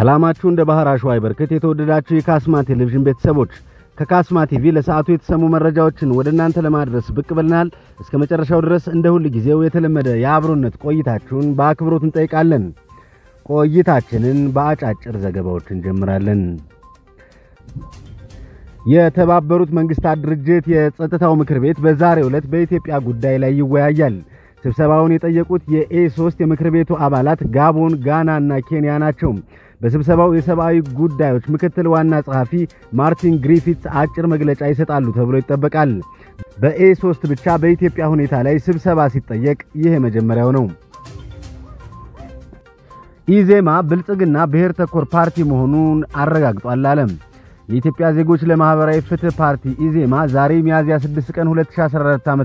ሰላማችሁ እንደ ባህር አሸዋ ይበርክት። የተወደዳችሁ የካስማ ቴሌቪዥን ቤተሰቦች ከካስማ ቲቪ ለሰዓቱ የተሰሙ መረጃዎችን ወደ እናንተ ለማድረስ ብቅ ብለናል። እስከ መጨረሻው ድረስ እንደ ሁል ጊዜው የተለመደ የአብሮነት ቆይታችሁን በአክብሮት እንጠይቃለን። ቆይታችንን በአጫጭር ዘገባዎች እንጀምራለን። የተባበሩት መንግስታት ድርጅት የጸጥታው ምክር ቤት በዛሬው ዕለት በኢትዮጵያ ጉዳይ ላይ ይወያያል። ስብሰባውን የጠየቁት የኤ ሶስት የምክር ቤቱ አባላት ጋቦን፣ ጋና እና ኬንያ ናቸው። በስብሰባው የሰብአዊ ጉዳዮች ምክትል ዋና ጸሐፊ ማርቲን ግሪፊትስ አጭር መግለጫ ይሰጣሉ ተብሎ ይጠበቃል። በኤ ሶስት ብቻ በኢትዮጵያ ሁኔታ ላይ ስብሰባ ሲጠየቅ ይህ የመጀመሪያው ነው። ኢዜማ ብልጽግና ብሔር ተኮር ፓርቲ መሆኑን አረጋግጧል አለም። የኢትዮጵያ ዜጎች ለማህበራዊ ፍትህ ፓርቲ ኢዜማ ዛሬ ሚያዝያ 6 ቀን 2014 ዓ.ም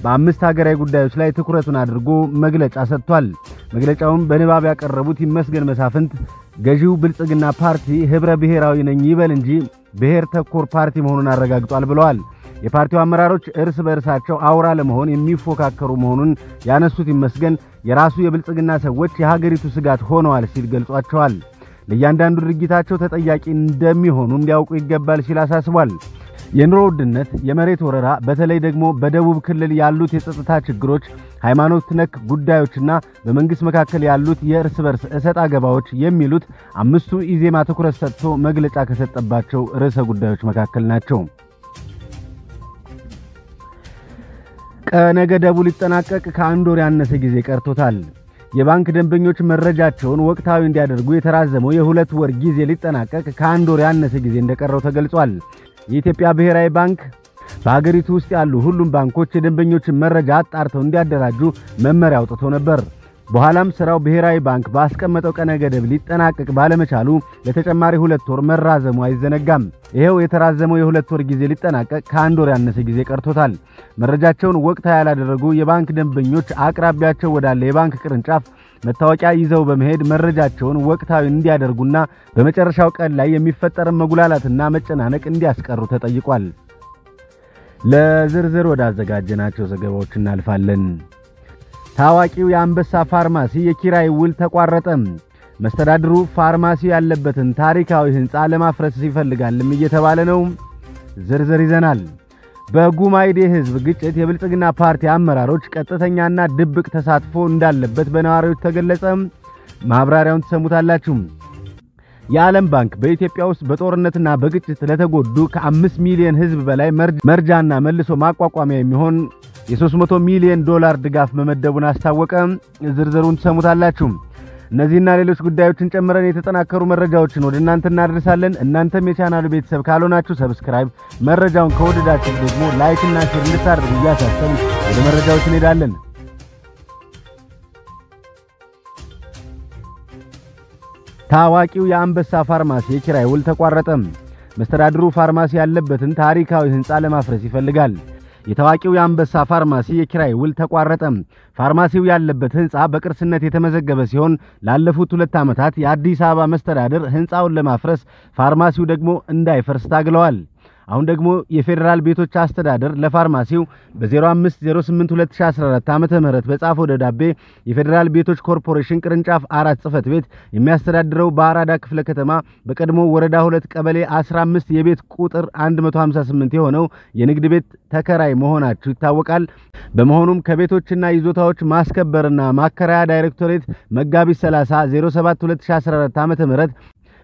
በአምስት ሀገራዊ ጉዳዮች ላይ ትኩረቱን አድርጎ መግለጫ ሰጥቷል። መግለጫውን በንባብ ያቀረቡት ይመስገን መሳፍንት ገዢው ብልጽግና ፓርቲ ህብረ ብሔራዊ ነኝ ይበል እንጂ ብሔር ተኮር ፓርቲ መሆኑን አረጋግጧል ብለዋል። የፓርቲው አመራሮች እርስ በእርሳቸው አውራ ለመሆን የሚፎካከሩ መሆኑን ያነሱት ይመስገን የራሱ የብልጽግና ሰዎች የሀገሪቱ ስጋት ሆነዋል ሲል ገልጿቸዋል። ለእያንዳንዱ ድርጊታቸው ተጠያቂ እንደሚሆኑም ሊያውቁ ይገባል ሲል አሳስቧል። የኑሮ ውድነት፣ የመሬት ወረራ፣ በተለይ ደግሞ በደቡብ ክልል ያሉት የጸጥታ ችግሮች፣ ሃይማኖት ነክ ጉዳዮችና በመንግስት መካከል ያሉት የእርስ በርስ እሰጥ አገባዎች የሚሉት አምስቱ ኢዜማ ትኩረት ሰጥቶ መግለጫ ከሰጠባቸው ርዕሰ ጉዳዮች መካከል ናቸው። ቀነ ገደቡ ሊጠናቀቅ ከአንድ ወር ያነሰ ጊዜ ቀርቶታል። የባንክ ደንበኞች መረጃቸውን ወቅታዊ እንዲያደርጉ የተራዘመው የሁለት ወር ጊዜ ሊጠናቀቅ ከአንድ ወር ያነሰ ጊዜ እንደቀረው ተገልጿል። የኢትዮጵያ ብሔራዊ ባንክ በሀገሪቱ ውስጥ ያሉ ሁሉም ባንኮች የደንበኞችን መረጃ አጣርተው እንዲያደራጁ መመሪያ አውጥቶ ነበር። በኋላም ስራው ብሔራዊ ባንክ ባስቀመጠው ቀነ ገደብ ሊጠናቀቅ ባለመቻሉ ለተጨማሪ ሁለት ወር መራዘሙ አይዘነጋም። ይኸው የተራዘመው የሁለት ወር ጊዜ ሊጠናቀቅ ከአንድ ወር ያነሰ ጊዜ ቀርቶታል። መረጃቸውን ወቅታዊ ያላደረጉ የባንክ ደንበኞች አቅራቢያቸው ወዳለ የባንክ ቅርንጫፍ መታወቂያ ይዘው በመሄድ መረጃቸውን ወቅታዊ እንዲያደርጉና በመጨረሻው ቀን ላይ የሚፈጠርን መጉላላትና መጨናነቅ እንዲያስቀሩ ተጠይቋል። ለዝርዝር ወዳዘጋጀናቸው ዘገባዎች እናልፋለን። ታዋቂው የአንበሳ ፋርማሲ የኪራይ ውል ተቋረጠ። መስተዳድሩ ፋርማሲ ያለበትን ታሪካዊ ሕንፃ ለማፍረስ ይፈልጋልም እየተባለ ነው። ዝርዝር ይዘናል። በጉማይዴ ሕዝብ ግጭት የብልጽግና ፓርቲ አመራሮች ቀጥተኛና ድብቅ ተሳትፎ እንዳለበት በነዋሪዎች ተገለጸ። ማብራሪያውን ትሰሙታላችሁ። የዓለም ባንክ በኢትዮጵያ ውስጥ በጦርነትና በግጭት ለተጎዱ ከአምስት ሚሊዮን ሕዝብ በላይ መርጃና መልሶ ማቋቋሚያ የሚሆን የ300 ሚሊዮን ዶላር ድጋፍ መመደቡን አስታወቀ። ዝርዝሩን ትሰሙታላችሁ። እነዚህና ሌሎች ጉዳዮችን ጨምረን የተጠናከሩ መረጃዎችን ወደ እናንተ እናደርሳለን። እናንተም የቻናሉ ቤተሰብ ካልሆናችሁ subscribe፣ መረጃውን ከወደዳችሁ ደግሞ like ና share እንድታደርጉ እያሳሰብን ወደ መረጃዎች እንሄዳለን። ታዋቂው የአንበሳ ፋርማሲ የኪራይ ውል ተቋረጠ። መስተዳድሩ ፋርማሲ ያለበትን ታሪካዊ ሕንፃ ለማፍረስ ይፈልጋል። የታዋቂው የአንበሳ ፋርማሲ የኪራይ ውል ተቋረጠ። ፋርማሲው ያለበት ሕንፃ በቅርስነት የተመዘገበ ሲሆን ላለፉት ሁለት ዓመታት የአዲስ አበባ መስተዳድር ሕንፃውን ለማፍረስ ፋርማሲው ደግሞ እንዳይፈርስ ታግለዋል። አሁን ደግሞ የፌዴራል ቤቶች አስተዳደር ለፋርማሲው በ05082014 ዓ.ም በጻፈው ደብዳቤ የፌዴራል ቤቶች ኮርፖሬሽን ቅርንጫፍ አራት ጽህፈት ቤት የሚያስተዳድረው በአራዳ ክፍለ ከተማ በቀድሞ ወረዳ ሁለት ቀበሌ 15 የቤት ቁጥር 158 የሆነው የንግድ ቤት ተከራይ መሆናቸው ይታወቃል። በመሆኑም ከቤቶችና ይዞታዎች ማስከበርና ማከራያ ዳይሬክቶሬት መጋቢት 30 07 2014 ዓ.ም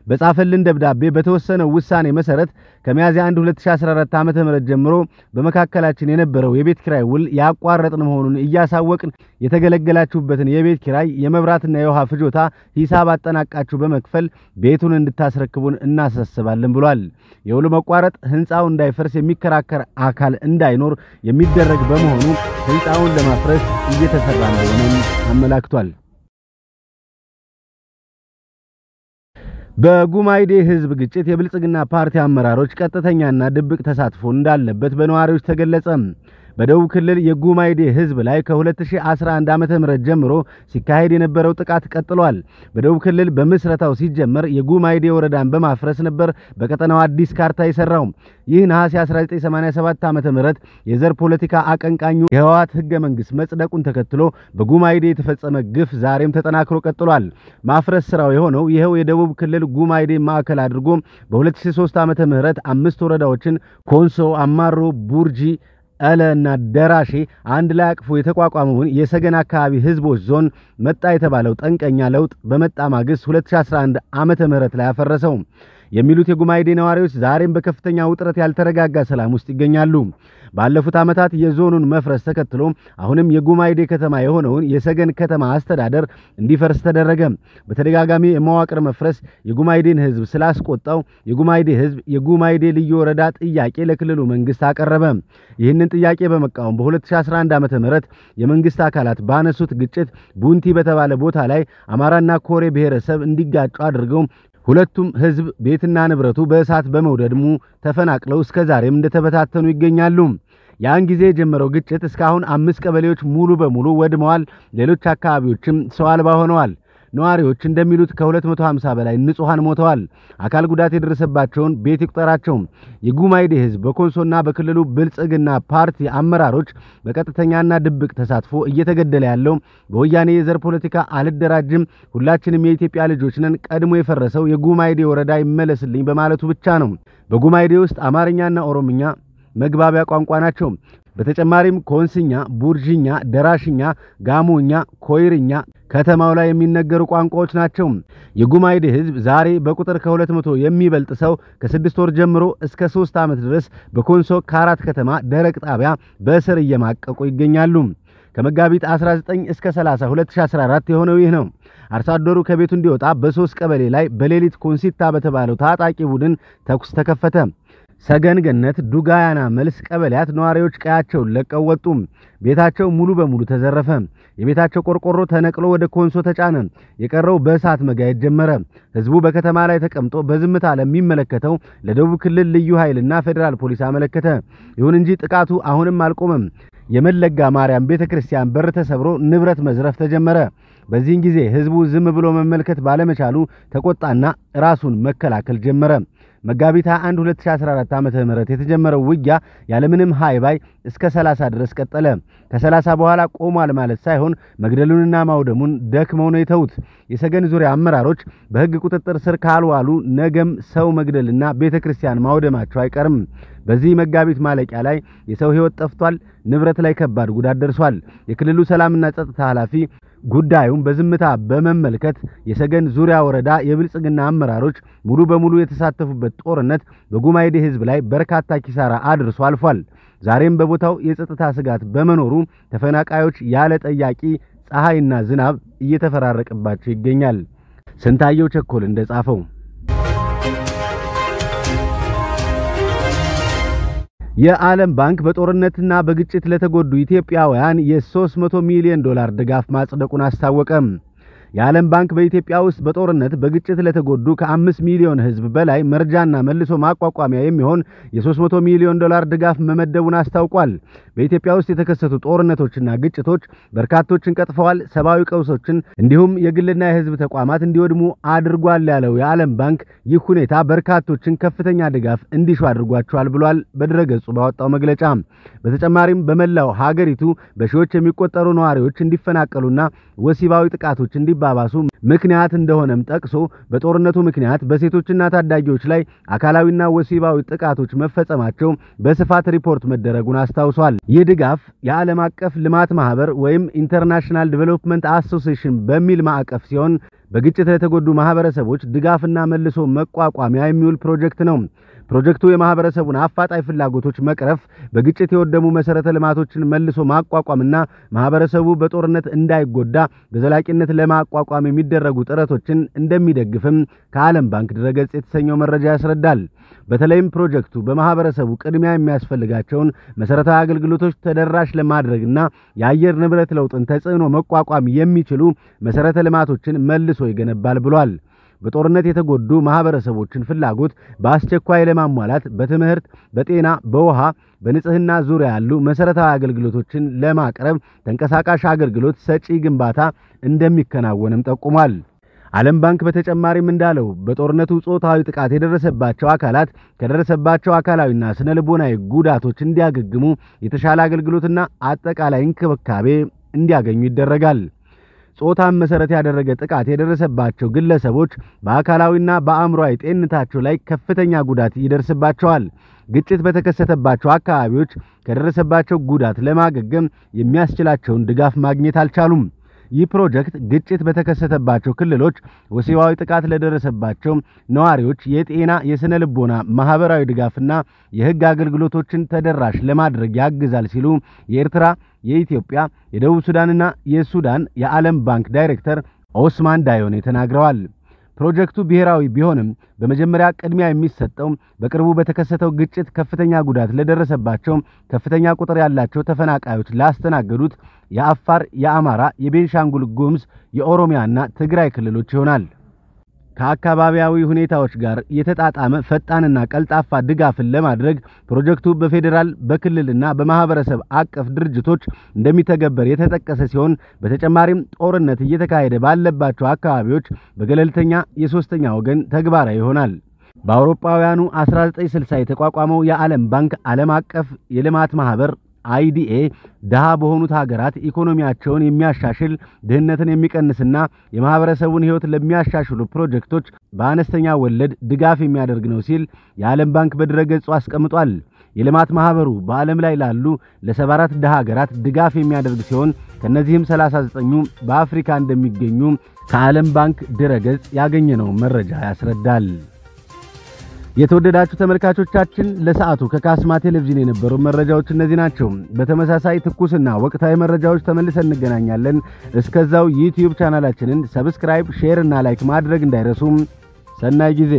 በጻፈልን ደብዳቤ በተወሰነው ውሳኔ መሰረት ከሚያዝያ 1 2014 ዓ.ም ጀምሮ በመካከላችን የነበረው የቤት ኪራይ ውል ያቋረጥን መሆኑን እያሳወቅን የተገለገላችሁበትን የቤት ኪራይ የመብራትና የውሃ ፍጆታ ሂሳብ አጠናቃችሁ በመክፈል ቤቱን እንድታስረክቡን እናሳስባለን ብሏል። የውሉ መቋረጥ ሕንፃው እንዳይፈርስ የሚከራከር አካል እንዳይኖር የሚደረግ በመሆኑ ሕንፃውን ለማፍረስ እየተሰራ እንደሆነም አመላክቷል። በጉማይዴ ሕዝብ ግጭት የብልጽግና ፓርቲ አመራሮች ቀጥተኛና ድብቅ ተሳትፎ እንዳለበት በነዋሪዎች ተገለጸ። በደቡብ ክልል የጉማይዴ ህዝብ ላይ ከ2011 ዓመተ ምህረት ጀምሮ ሲካሄድ የነበረው ጥቃት ቀጥሏል። በደቡብ ክልል በምስረታው ሲጀመር የጉማይዴ ወረዳን በማፍረስ ነበር በቀጠናው አዲስ ካርታ የሰራው። ይህ ነሐሴ 1987 ዓመተ ምህረት የዘር ፖለቲካ አቀንቃኙ የህወሓት ህገ መንግስት መጽደቁን ተከትሎ በጉማይዴ የተፈጸመ ግፍ ዛሬም ተጠናክሮ ቀጥሏል። ማፍረስ ስራው የሆነው ይኸው የደቡብ ክልል ጉማይዴ ማዕከል አድርጎ በ2003 ዓመተ ምህረት አምስት ወረዳዎችን ኮንሶ፣ አማሮ፣ ቡርጂ እለ እና ደራሼ አንድ ላይ አቅፎ የተቋቋመውን የሰገን አካባቢ ህዝቦች ዞን መጣ የተባለው ጠንቀኛ ለውጥ በመጣ ማግስት 2011 ዓመተ ምህረት ላይ አፈረሰው የሚሉት የጉማይዴ ነዋሪዎች ዛሬም በከፍተኛ ውጥረት ያልተረጋጋ ሰላም ውስጥ ይገኛሉ። ባለፉት ዓመታት የዞኑን መፍረስ ተከትሎ አሁንም የጉማይዴ ከተማ የሆነውን የሰገን ከተማ አስተዳደር እንዲፈርስ ተደረገ። በተደጋጋሚ የመዋቅር መፍረስ የጉማይዴን ህዝብ ስላስቆጣው የጉማይዴ ህዝብ የጉማይዴ ልዩ ወረዳ ጥያቄ ለክልሉ መንግስት አቀረበ። ይህንን ጥያቄ በመቃወም በ2011 ዓመተ ምህረት የመንግስት አካላት ባነሱት ግጭት ቡንቲ በተባለ ቦታ ላይ አማራና ኮሬ ብሔረሰብ እንዲጋጩ አድርገው ሁለቱም ህዝብ ቤትና ንብረቱ በእሳት በመውደድሙ ተፈናቅለው እስከ ዛሬም እንደተበታተኑ ይገኛሉ። ያን ጊዜ የጀመረው ግጭት እስካሁን አምስት ቀበሌዎች ሙሉ በሙሉ ወድመዋል። ሌሎች አካባቢዎችም ሰው አልባ ሆነዋል። ነዋሪዎች እንደሚሉት ከ250 በላይ ንጹሃን ሞተዋል። አካል ጉዳት የደረሰባቸውን ቤት ይቁጠራቸው። የጉማይዴ ህዝብ በኮንሶና በክልሉ ብልጽግና ፓርቲ አመራሮች በቀጥተኛና ድብቅ ተሳትፎ እየተገደለ ያለው በወያኔ የዘር ፖለቲካ አልደራጅም፣ ሁላችንም የኢትዮጵያ ልጆች ነን፣ ቀድሞ የፈረሰው የጉማይዴ ወረዳ ይመለስልኝ በማለቱ ብቻ ነው። በጉማይዴ ውስጥ አማርኛና ኦሮምኛ መግባቢያ ቋንቋ ናቸው። በተጨማሪም ኮንስኛ፣ ቡርዥኛ፣ ደራሽኛ፣ ጋሞኛ፣ ኮይርኛ ከተማው ላይ የሚነገሩ ቋንቋዎች ናቸው። የጉማይዴ ህዝብ ዛሬ በቁጥር ከሁለት መቶ የሚበልጥ ሰው ከስድስት ወር ጀምሮ እስከ ሶስት ዓመት ድረስ በኮንሶ ካራት ከተማ ደረቅ ጣቢያ በእስር እየማቀቁ ይገኛሉ። ከመጋቢት 19 እስከ 30 2014 የሆነው ይህ ነው። አርሶ አደሩ ከቤቱ እንዲወጣ በሶስት ቀበሌ ላይ በሌሊት ኮንሲታ በተባለው ታጣቂ ቡድን ተኩስ ተከፈተ። ሰገን ገነት፣ ዱጋያና መልስ ቀበሌያት ነዋሪዎች ቀያቸውን ለቀው ወጡ። ቤታቸው ሙሉ በሙሉ ተዘረፈ። የቤታቸው ቆርቆሮ ተነቅሎ ወደ ኮንሶ ተጫነ። የቀረው በእሳት መጋየት ጀመረ። ህዝቡ በከተማ ላይ ተቀምጦ በዝምታ ለሚመለከተው ለደቡብ ክልል ልዩ ኃይልና ፌዴራል ፖሊስ አመለከተ። ይሁን እንጂ ጥቃቱ አሁንም አልቆመም። የመለጋ ማርያም ቤተ ክርስቲያን በር ተሰብሮ ንብረት መዝረፍ ተጀመረ። በዚህን ጊዜ ህዝቡ ዝም ብሎ መመልከት ባለመቻሉ ተቆጣና ራሱን መከላከል ጀመረ። መጋቢት 21 2014 ዓመተ ምህረት የተጀመረው ውጊያ ያለምንም ሃይባይ እስከ 30 ድረስ ቀጠለ። ከ30 በኋላ ቆሟል ማለት ሳይሆን መግደሉንና ማውደሙን ደክመው ነው የተዉት። የሰገን ዙሪያ አመራሮች በህግ ቁጥጥር ስር ካልዋሉ ነገም ሰው መግደልና ቤተክርስቲያን ማውደማቸው አይቀርም። በዚህ መጋቢት ማለቂያ ላይ የሰው ህይወት ጠፍቷል። ንብረት ላይ ከባድ ጉዳት ደርሷል። የክልሉ ሰላምና ጸጥታ ኃላፊ ጉዳዩን በዝምታ በመመልከት የሰገን ዙሪያ ወረዳ የብልጽግና አመራሮች ሙሉ በሙሉ የተሳተፉበት ጦርነት በጉማይዴ ህዝብ ላይ በርካታ ኪሳራ አድርሶ አልፏል። ዛሬም በቦታው የጸጥታ ስጋት በመኖሩ ተፈናቃዮች ያለ ጠያቂ ፀሐይና ዝናብ እየተፈራረቀባቸው ይገኛል። ስንታየው ቸኮል እንደጻፈው የዓለም ባንክ በጦርነትና በግጭት ለተጎዱ ኢትዮጵያውያን የ300 ሚሊዮን ዶላር ድጋፍ ማጽደቁን አስታወቀም። የዓለም ባንክ በኢትዮጵያ ውስጥ በጦርነት በግጭት ለተጎዱ ከአምስት ሚሊዮን ህዝብ በላይ መርጃና መልሶ ማቋቋሚያ የሚሆን የ300 ሚሊዮን ዶላር ድጋፍ መመደቡን አስታውቋል። በኢትዮጵያ ውስጥ የተከሰቱ ጦርነቶችና ግጭቶች በርካቶችን ቀጥፈዋል፣ ሰብአዊ ቀውሶችን እንዲሁም የግልና የህዝብ ተቋማት እንዲወድሙ አድርጓል ያለው የዓለም ባንክ ይህ ሁኔታ በርካቶችን ከፍተኛ ድጋፍ እንዲሹ አድርጓቸዋል ብሏል በድረገጹ ባወጣው መግለጫ። በተጨማሪም በመላው ሀገሪቱ በሺዎች የሚቆጠሩ ነዋሪዎች እንዲፈናቀሉና ወሲባዊ ጥቃቶች እንዲባባሱ ምክንያት እንደሆነም ጠቅሶ በጦርነቱ ምክንያት በሴቶችና ታዳጊዎች ላይ አካላዊና ወሲባዊ ጥቃቶች መፈጸማቸው በስፋት ሪፖርት መደረጉን አስታውሷል። ይህ ድጋፍ የዓለም አቀፍ ልማት ማህበር ወይም International Development Association በሚል ማዕቀፍ ሲሆን በግጭት ለተጎዱ ማህበረሰቦች ድጋፍና መልሶ መቋቋሚያ የሚውል ፕሮጀክት ነው። ፕሮጀክቱ የማህበረሰቡን አፋጣኝ ፍላጎቶች መቅረፍ፣ በግጭት የወደሙ መሰረተ ልማቶችን መልሶ ማቋቋምና ማህበረሰቡ በጦርነት እንዳይጎዳ በዘላቂነት ለማቋቋም የሚደረጉ ጥረቶችን እንደሚደግፍም ከዓለም ባንክ ድረገጽ የተሰኘው መረጃ ያስረዳል። በተለይም ፕሮጀክቱ በማህበረሰቡ ቅድሚያ የሚያስፈልጋቸውን መሰረታዊ አገልግሎቶች ተደራሽ ለማድረግና የአየር ንብረት ለውጥን ተጽዕኖ መቋቋም የሚችሉ መሰረተ ልማቶችን መልሶ ይገነባል ብሏል። በጦርነት የተጎዱ ማህበረሰቦችን ፍላጎት በአስቸኳይ ለማሟላት በትምህርት፣ በጤና፣ በውሃ፣ በንጽህና ዙሪያ ያሉ መሰረታዊ አገልግሎቶችን ለማቅረብ ተንቀሳቃሽ አገልግሎት ሰጪ ግንባታ እንደሚከናወንም ጠቁሟል። ዓለም ባንክ በተጨማሪም እንዳለው በጦርነቱ ጾታዊ ጥቃት የደረሰባቸው አካላት ከደረሰባቸው አካላዊና ስነ ልቦናዊ ጉዳቶች እንዲያገግሙ የተሻለ አገልግሎትና አጠቃላይ እንክብካቤ እንዲያገኙ ይደረጋል። ጾታን መሰረት ያደረገ ጥቃት የደረሰባቸው ግለሰቦች በአካላዊና በአእምሮአዊ ጤንነታቸው ላይ ከፍተኛ ጉዳት ይደርስባቸዋል። ግጭት በተከሰተባቸው አካባቢዎች ከደረሰባቸው ጉዳት ለማገገም የሚያስችላቸውን ድጋፍ ማግኘት አልቻሉም። ይህ ፕሮጀክት ግጭት በተከሰተባቸው ክልሎች ወሲባዊ ጥቃት ለደረሰባቸው ነዋሪዎች የጤና፣ የስነ ልቦና፣ ማህበራዊ ድጋፍና የሕግ አገልግሎቶችን ተደራሽ ለማድረግ ያግዛል ሲሉ የኤርትራ፣ የኢትዮጵያ፣ የደቡብ ሱዳንና የሱዳን የዓለም ባንክ ዳይሬክተር ኦስማን ዳዮኔ ተናግረዋል። ፕሮጀክቱ ብሔራዊ ቢሆንም በመጀመሪያ ቅድሚያ የሚሰጠው በቅርቡ በተከሰተው ግጭት ከፍተኛ ጉዳት ለደረሰባቸው ከፍተኛ ቁጥር ያላቸው ተፈናቃዮች ላስተናገዱት የአፋር፣ የአማራ፣ የቤንሻንጉል ጉሙዝ፣ የኦሮሚያና ትግራይ ክልሎች ይሆናል። ከአካባቢያዊ ሁኔታዎች ጋር የተጣጣመ ፈጣንና ቀልጣፋ ድጋፍን ለማድረግ ፕሮጀክቱ በፌዴራል በክልልና በማህበረሰብ አቀፍ ድርጅቶች እንደሚተገበር የተጠቀሰ ሲሆን በተጨማሪም ጦርነት እየተካሄደ ባለባቸው አካባቢዎች በገለልተኛ የሶስተኛ ወገን ተግባራዊ ይሆናል። በአውሮፓውያኑ 1960 የተቋቋመው የዓለም ባንክ ዓለም አቀፍ የልማት ማህበር IDA ድሃ በሆኑት ሀገራት ኢኮኖሚያቸውን የሚያሻሽል ድህነትን የሚቀንስና የማህበረሰቡን ሕይወት ለሚያሻሽሉ ፕሮጀክቶች በአነስተኛ ወለድ ድጋፍ የሚያደርግ ነው ሲል የዓለም ባንክ በድረገጹ አስቀምጧል። የልማት ማህበሩ በዓለም ላይ ላሉ ለ74 ድሃ ሀገራት ድጋፍ የሚያደርግ ሲሆን ከነዚህም 39ኙ በአፍሪካ እንደሚገኙ ከዓለም ባንክ ድረገጽ ያገኘነው መረጃ ያስረዳል። የተወደዳችሁ ተመልካቾቻችን ለሰዓቱ ከካስማ ቴሌቪዥን የነበሩ መረጃዎች እነዚህ ናቸው። በተመሳሳይ ትኩስና ወቅታዊ መረጃዎች ተመልሰን እንገናኛለን። እስከዛው ዩቲዩብ ቻናላችንን subscribe፣ share እና like ማድረግ እንዳይረሱም። ሰናይ ጊዜ